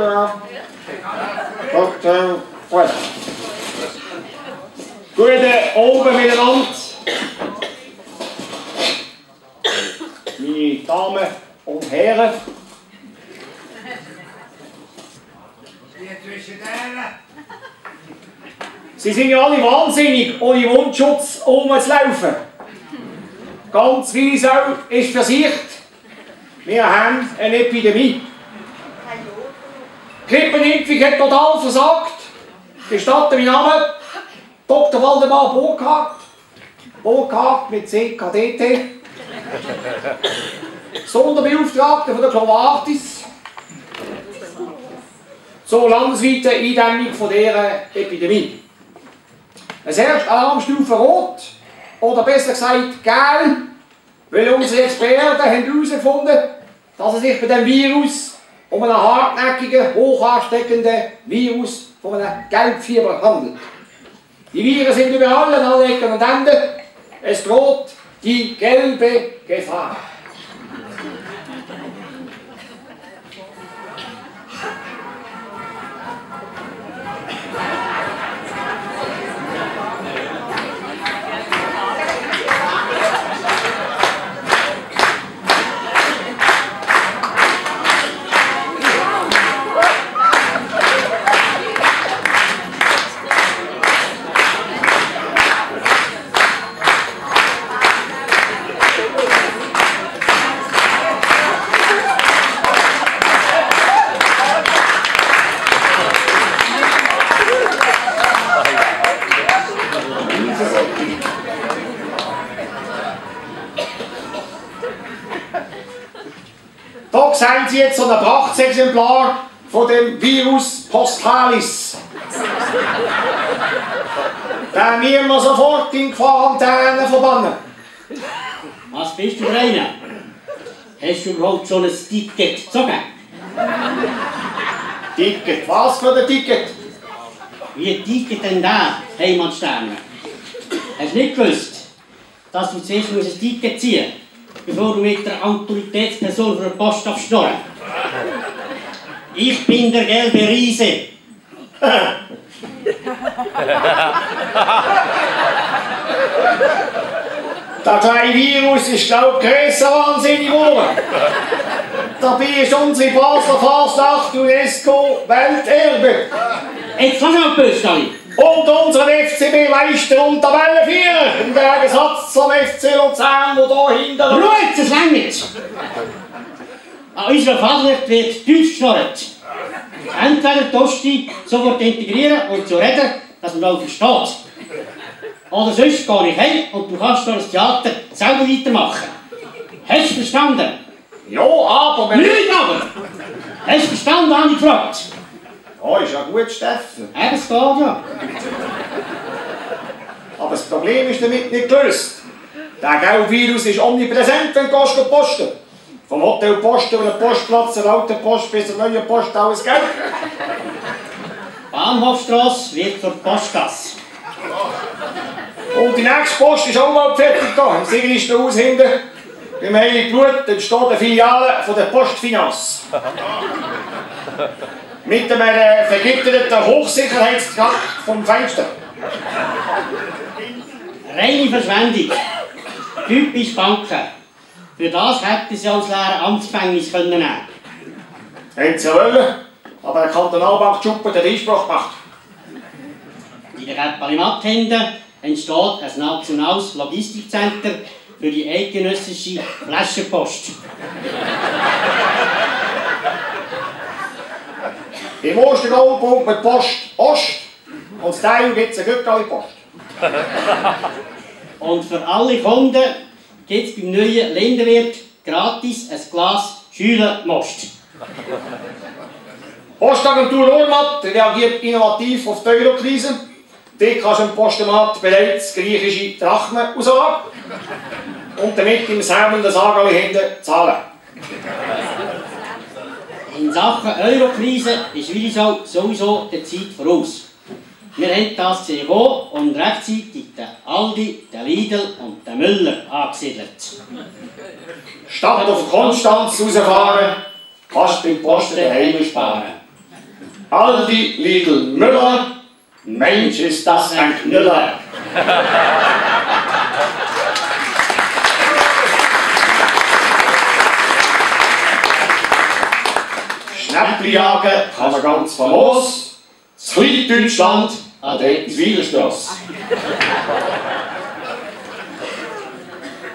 ja. Dr. Voilà. Guten Abend miteinander. Meine Damen und Herren. Sie sind ja alle wahnsinnig, ohne Mundschutz rumzulaufen. Ganz Wienisau ist versichert. Wir haben eine Epidemie. Grippenimpfung hat total versagt. Gestatten mein Name Dr. Waldemar Burkhardt. Burkhardt mit CKDT. Sonderbeauftragter von der Clovartis. Zur landesweiten Eindämmung von dieser Epidemie. Es herrscht Alarmstufe Rot, oder besser gesagt Gel, weil unsere Experten haben herausgefunden, dass es sich bei dem Virus um einen hartnäckigen, hoch ansteckenden Virus von einem Gelbfieber handelt. Die Viren sind überall an allen Ecken und Enden. Es droht die gelbe Gefahr. Jetzt so ein Prachtexemplar von dem Virus Postalis. Den müssen wir sofort in Quarantäne verbannen. Was bist du für einer? Hast du überhaupt schon ein Ticket gezogen? Ticket, was für ein Ticket? Wie Ticket denn da, Heimatsterne? Hast du nicht gewusst, dass du zuerst ein Ticket ziehen musst, bevor du mit der Autoritätsperson für die Post darfst schnurren? Ich bin der gelbe Riese. Der kleine Virus ist, glaub ich, grösser wahnsinnig geworden. Dabei ist unsere Basler Fastnacht UNESCO Welterbe. Jetzt kannst du auch böse. Und unseren FCB Meister und Tabellenführer. Im Gegensatz zum FC Luzern, der da hinter... Ruhe, reicht nicht. An unserer Fachlicht wird Deutsch geschnurrt. Entweder Tosti sofort integrieren und so reden, dass man auch versteht. Oder sonst gehe ich heim und du kannst das Theater selber weitermachen. Hast du verstanden? Ja, aber... wenn- Nicht aber! Hast du verstanden, habe ich gefragt. Ja, ist ja gut, Steffen. Eben, es geht ja. Aber das Problem ist damit nicht gelöst. Der Gelb-Virus ist omnipräsent, wenn du posten Vom Hotel Posten über den Postplatz, der alten Post bis zur neuen Post, alles gelb. Bahnhofstrasse wird zur Postgasse. Und die nächste Post ist auch mal fertig da. Im Sigristenhaus hinten, im Heilig Blut, dort steht eine Filiale von der Postfinance. Mit einem äh, vergifterten Hochsicherheitstrakt vom Fenster. Reine Verschwendung. Typisch Banken. Für das hätten sie ans leere Amtsgefängnis können nehmen Haben sie wollen, aber der Kantonalbank Schuppen den Einspruch gemacht. In der Räppalimatt hinten entsteht ein nationales Logistikcenter für die eidgenössische Flaschenpost. Im Ostergau kommt mit Post Ost und das Teil gibt es eine Gückali Post. Und für alle Kunden gibt es beim neuen Lindenwirt gratis ein Glas Schülermost. Postagentur Ormat reagiert innovativ auf die Eurokrise. Dort kannst du im Postomat bereits griechische Drachmen aussagen und damit im sämenden Sagerli hinten zahlen. In Sachen Eurokrise ist Willisau sowieso der Zeit voraus. Wir haben das gesehen und rechtzeitig den Aldi, den Lidl und den Müller angesiedelt. Statt auf Konstanz rausfahren, kannst du beim Posten daheim sparen. Aldi, Lidl, Müller. Mensch, ist das ein Knüller. Schnäppli jagen kann man ganz famos. Das Deutschland an der Zwiegelstrasse.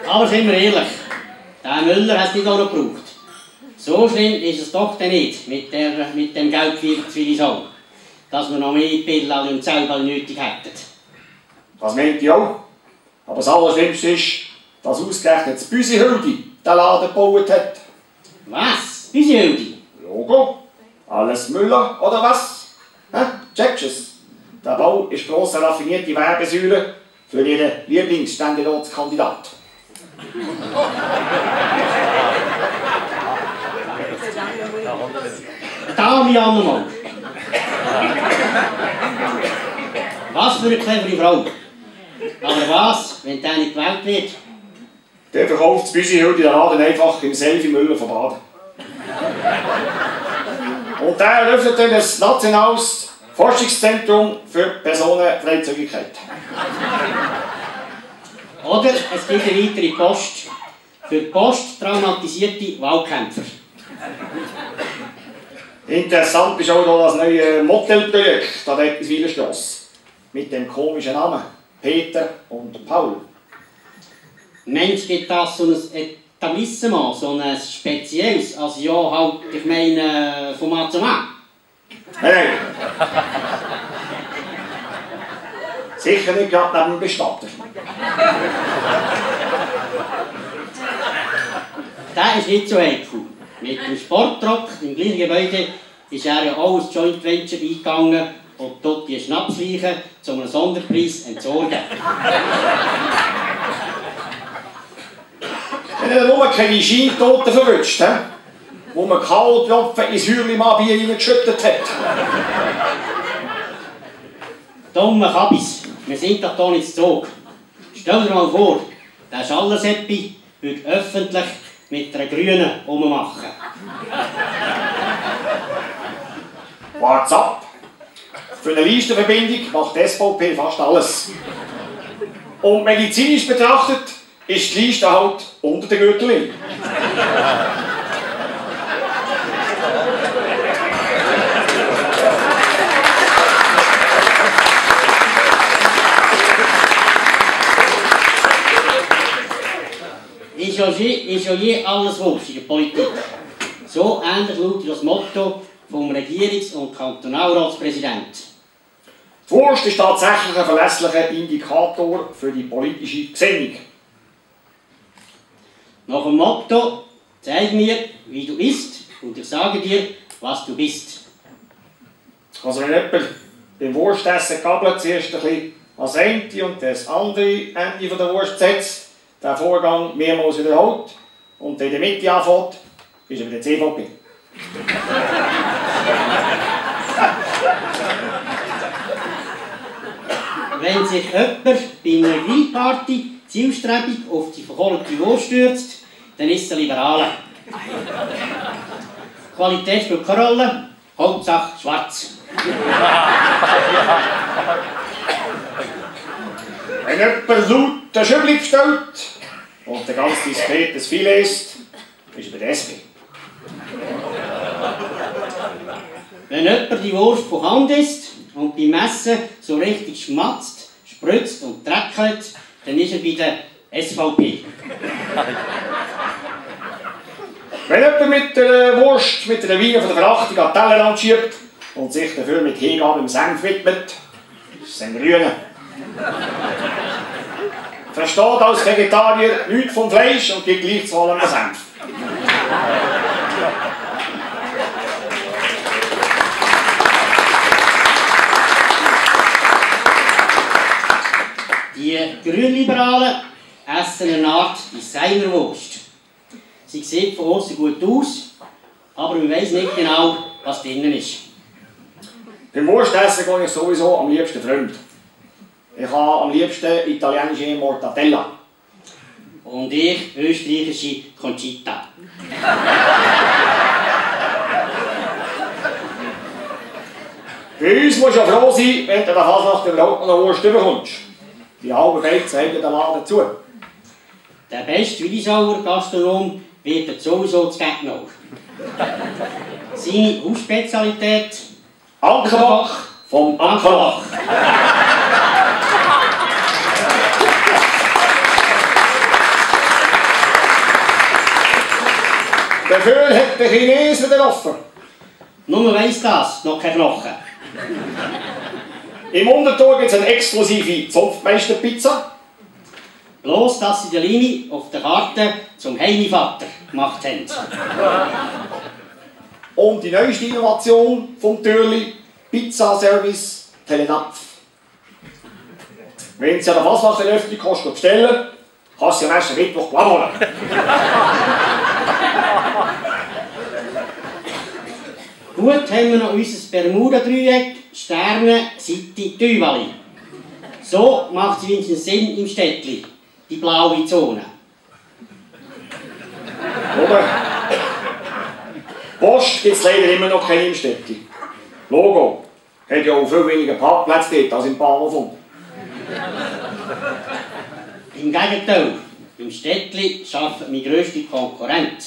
Aber sind wir ehrlich, der Müller hat es nicht auch noch gebraucht. So schlimm ist es doch dann nicht mit, der, mit dem Geldgeber Zwilisau, dass wir noch mehr Pillen und Zellball nötig hätten. Das meint ich auch. Aber das Allerschlimmste ist, dass ausgerechnet das Büsihildi den Laden gebaut hat. Was? Hilde? Logo? Alles Müller oder was? Hä? Checkst es? Der Bau ist grosse raffinierte Werbesäule für ihren Lieblingsständelotskandidat. Dame Annemann. Was für eine clevere Frau. Aber was, wenn der nicht gewählt wird? Der verkauft das Büsihildi den Laden einfach im Selfie Müller von Baden. Und der eröffnet dann ein nationales Forschungszentrum für Personenfreizügigkeit. Oder es gibt eine weitere Post für posttraumatisierte Wahlkämpfer. Interessant ist auch noch das neue Motelprojekt an der Eckiswilerstrasse. Mit dem komischen Namen Peter und Paul. Mensch, gibt das so ein Etablissement, so ein spezielles, also ja halt, ich meine, vom Mann zum Mann. Nein, nein. Sicher nicht gerade neben dem Bestatter. Der ist nicht so heikel. Mit dem Sportrock im gleichen Gebäude ist er ja auch ins Joint Venture eingegangen und dort die Schnapsleichen zu einem Sonderpreis entsorgen. Wenn er nur keine Scheintoten verwünscht, he? Wo man K.O.-Tropfen ins Hürlimann-Bier hineingeschüttet hat. Dumme Kabis, wir sind doch hier nicht zu Zug. Stell dir mal vor, der Schallerseppi würde öffentlich mit einer Grünen rummachen. Wart's ab. Für eine Listenverbindung macht die SVP fast alles. Und medizinisch betrachtet ist die Liste halt unter der Gürtellinie. Ist ja, je, ist ja je alles Wurscht in der Politik. So ähnlich lautet das Motto vom Regierungs- und Kantonalratspräsidenten. Die Wurst ist tatsächlich ein verlässlicher Indikator für die politische Gesinnung. Nach dem Motto, zeig mir, wie du bist, und ich sage dir, was du bist. Also wenn jemand beim Wurstessen gabelt zuerst ein bisschen ans eine und das andere Ende von der Wurst setzt, den Vorgang mehrmals wiederholt und dann in der Mitte anfängt, ist er bei der CVP. Wenn sich jemand bei einer Grillparty zielstrebig auf die verkohlte Wurst stürzt, dann ist es ein Liberaler. Qualität spielt keine Rolle, Hauptsache schwarz. Wenn jemand laut den Schübli bestellt und der ganz diskret das Filet isst, ist er bei der SP. Wenn jemand die Wurst von Hand isst und beim Messen so richtig schmatzt, spritzt und dreckelt, dann ist er bei der SVP. Wenn jemand mit der Wurst mit der Weine von der Verachtung an den Tellerrand schiebt und sich dafür mit Hingabe im Senf widmet, ist es ein Grüner. Versteht als Vegetarier nichts vom Fleisch und gibt gleich zu allem Senf. Die Grünliberalen essen eine Art Designerwurst. Sie sieht von außen gut aus, aber man weiß nicht genau, was drinnen ist. Beim Wurstessen gehe ich sowieso am liebsten fremd. Ich habe am liebsten italienische Mortadella. Und ich österreichische Conchita. Bei uns musst du ja froh sein, wenn du den Fasnacht überhaupt noch eine Wurst bekommst. Die halben Beizen haben den Laden zu. Der beste Willisauer Gastronom wird jetzt sowieso zu Gegner. Seine Hausspezialität Ankerbach vom Ankerbach. Dafür hat der Chines wieder offen. Nur weiss das, noch kein Knochen. Im Untertor gibt es eine exklusive Zopfmeisterpizza. Bloß, dass sie die Linie auf der Karte zum Heimivater gemacht haben. Und die neueste Innovation vom Türli, Pizza-Service Telenapf. Wenn Sie an der Fasnachtseröffnung kannst bestellen kannst du am ersten Mittwoch abholen. Gut haben wir noch unser Bermuda-Dreieck, Sterne, City, Tüvali. So macht es wenigstens Sinn im Städtli, die blaue Zone. Oder? Post gibt es leider immer noch keine im Städtchen. Logo. Hat ja auch viel weniger Parkplätze dort als im Bahnhof. Im Gegenteil, im Städtli arbeitet mein grösster Konkurrent,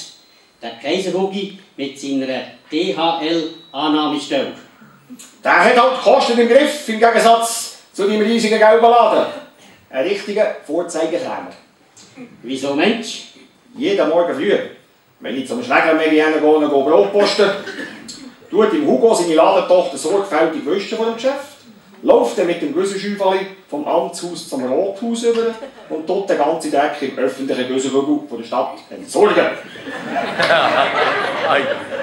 der Kaiserhugi mit seiner DHL-Annahmestelle. Der hat halt die Kosten im Griff, im Gegensatz zu dem riesigen gelben Laden. Ein richtiger Vorzeigekrämer. Wieso Mensch? Jeden Morgen früh, wenn ich zum Schlägermedianer gehe und Brot posten, tut im Hugo seine Ladentochter sorgfältig wischen vor dem Geschäft, läuft dann mit dem Güsselschäufeli vom Amtshaus zum Rothaus über und tut den ganzen Dreck im öffentlichen Güsselhügel von der Stadt entsorgen.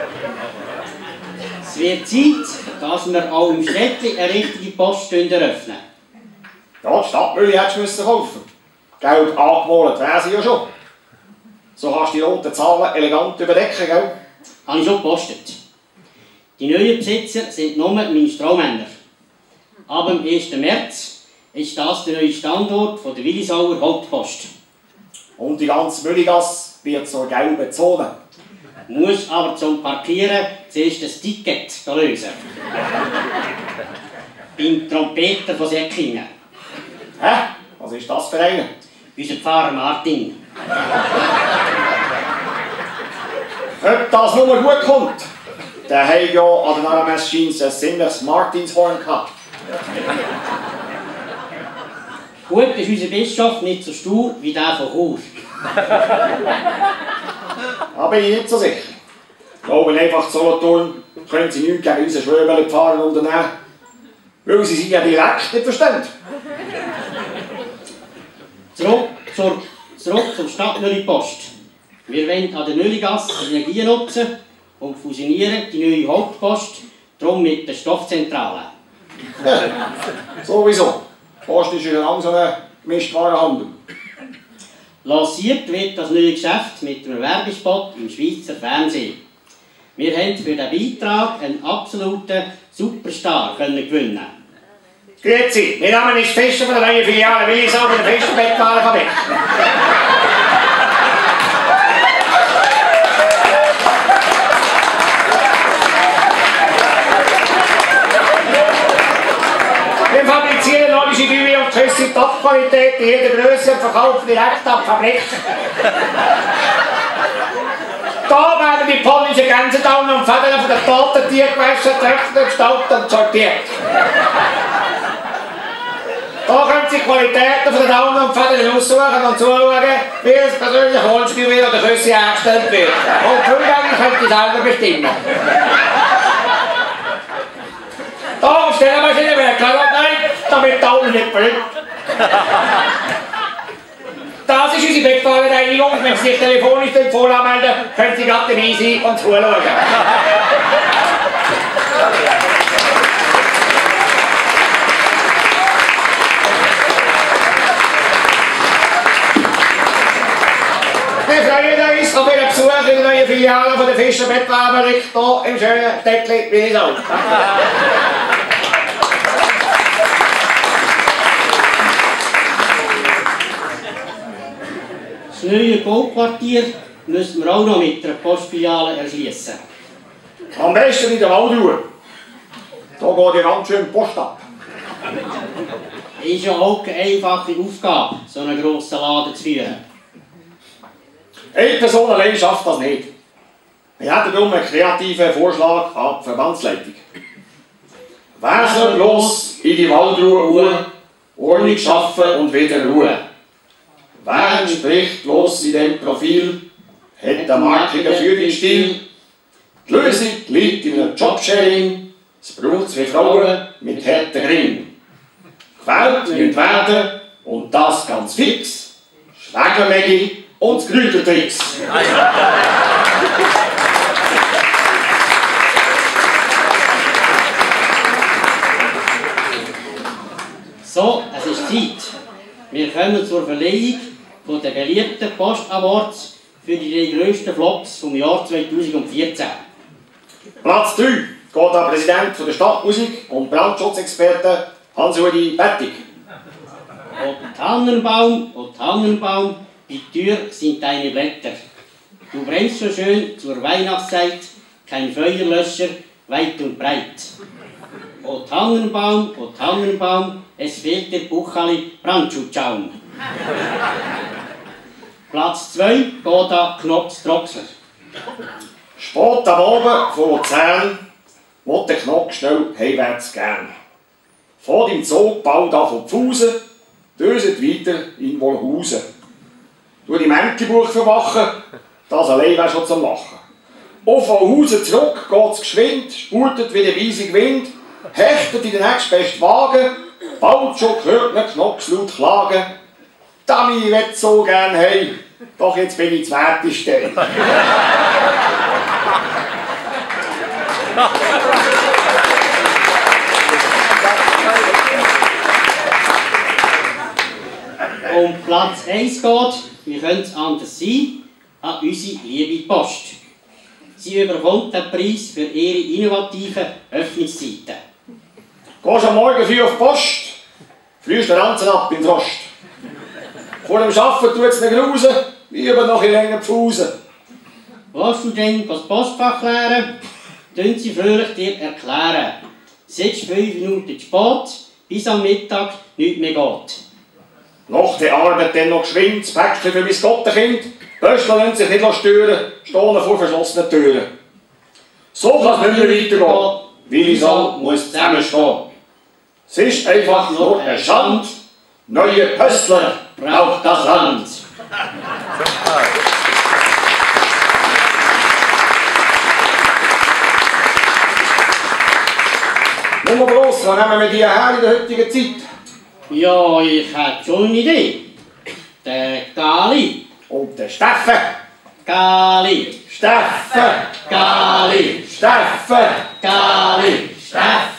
Es wird Zeit, dass wir auch im Städtli eine richtige Poststunde eröffnen. Ja, die Stadtmühle hättest du kaufen. Geld angemalt wäre sie ja schon. So kannst du die roten Zahlen elegant überdecken, gell? Habe ich schon gepostet. Die neuen Besitzer sind nur meine Strohmänner. Ab dem 1. März ist das der neue Standort von der Willisauer Hauptpost. Und die ganze Mülligasse wird zur gelben Zone. Muss aber zum Parkieren zuerst ein Ticket lösen. Beim Trompeter von Säckingen. Hä? Was ist das für einer? Unser Pfarrer Martin. Ob das nur gut kommt, der hat ja an den RMS-Jeans ein ziemliches Martinshorn gehabt. Gut ist unser Bischof nicht so stur wie der von Chur. Bin ich nicht so sicher. Ich glaube einfach, zu Solothurn können sie nichts gegen unseren Schwöbelpfarrer unternehmen, weil sie sich ja direkt nicht verstehen. Zurück, zur, zurück zum Stadtmülli-Post. Wir wollen an der Mülligasse Energie nutzen und fusionieren die neue Hauptpost darum mit der Stoffzentrale. Sowieso. Die Post ist ja langsam ein Gemischtwarenhandel. Lanciert wird das neue Geschäft mit einem Werbespot im Schweizer Fernsehen. Wir haben für diesen Beitrag einen absoluten Superstar können gewinnen. Grüezi, mein Name ist Fischer von der neuen Filiale Willisau von der Fischerbettwarenfabrik. Wir fabrizieren nordische Bühne und höchste Top-Qualität in jeder Größe und verkaufen direkt ab Fabrik. Da werden die polnischen Gänsedaunen und Federn von den toten Tieren gewaschen, getrocknet, gestaltet und sortiert. Da können Sie Qualitäten von den Daumen und Federn aussuchen und zuschauen, wie das persönliche Wohnspiel oder Küsse hergestellt wird. Und die Füllmenge können Sie selber bestimmen. Da, Stellmaschine wäre klar, nein, damit die Daumen nicht blüht. Das ist unsere Bettwarenreinigung. Wenn Sie sich telefonisch voll anmelden, können Sie gerade dabei sein und zuschauen. Wir freuen uns auf Ihren Besuch in der neuen Filiale von der Fischer Bettwarenfabrik hier im schönen Deckli Willisau. Das neue Goldquartier müssen wir auch noch mit einer Postfiliale erschließen. Am besten in der Waldruhe. Da geht die ganz schön Post ab. Ist ja auch keine einfache Aufgabe, so einen grossen Laden zu führen. Eine Person allein schafft das nicht. Wir hätten darum einen kreativen Vorschlag an die Verbandsleitung. Wer soll bloß in die Waldruhe Ordnung schaffen und wieder Ruhe? Wer spricht bloß in dem Profil, hat den markigen Führungsstil? Die Lösung liegt in einem Jobsharing, es braucht zwei Frauen mit harten Ring. Gewählt müssen werden, und das ganz fix, Schwägermägi und das Kräutertricks. So, es ist Zeit. Wir kommen zur Verleihung von den beliebten Post Awards für die grössten Flops vom Jahr 2014. Platz 3 geht an Präsident der Stadtmusik und Brandschutzexperte Hans-Uri Bettig. O Tannenbaum, o Tannenbaum, die Tür sind deine Blätter. Du brennst so schön zur Weihnachtszeit, kein Feuerlöscher, weit und breit. O Tannenbaum, o Tannenbaum, es fehlt der Buchali Brandschutzschaum. Platz 2 geht an Knox Troxler. Spät am Abend von Luzern will der Knock schnell heimwärts gern. Fährt im Zug bald an von Pfusen, döset weiter in Wolhausen. Du die Mäntelbuch verwachen, das allein wäre schon zum Lachen. Auf Wolhausen zurück geht's geschwind, spurtet wie der riesige Wind, hechtet in den nächstbesten Wagen, bald schon hört man Knocks laut klagen. Dami, ich will so gern heim, doch jetzt bin ich zweiteste. Um Platz 1 geht, wie könnte es anders sein, an unsere liebe Post. Sie überkommt den Preis für ihre innovativen Öffnungszeiten. Gehst am Morgen früh auf die Post, flügst den Ranzen ab in Frost. Vor dem Arbeiten tut es nicht grusen, lieber noch in länger Pfusen. Willst du denn das Postfach klären? Tun sie fröhlich dir erklären. Sitzt fünf Minuten spät, bis am Mittag nichts mehr geht. Nach der Arbeit dann noch geschwind, das Päckchen für mein Gottenkind. Pöstler lassen sich nicht stören, stehen vor verschlossenen Türen. So kann es nicht mehr weitergehen. Willi so muss zusammenstehen. Es ist einfach nur eine Schande. Neue Pöstler braucht das Land. Nur bloß, wo nehmen wir die her in der heutigen Zeit? Ja, ich hätte schon eine Idee. Der Gali. Und der Steffen, Gali. Steffen, Gali. Steffen, Gali. Steffen.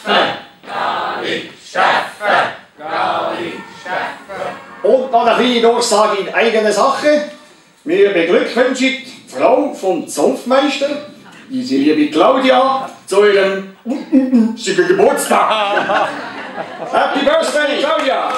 Noch eine kleine Durchsage in eigener Sache. Wir beglückwünschen die Frau vom Zunftmeister, unsere liebe Claudia, zu ihrem sieben Geburtstag. Happy Birthday, Claudia!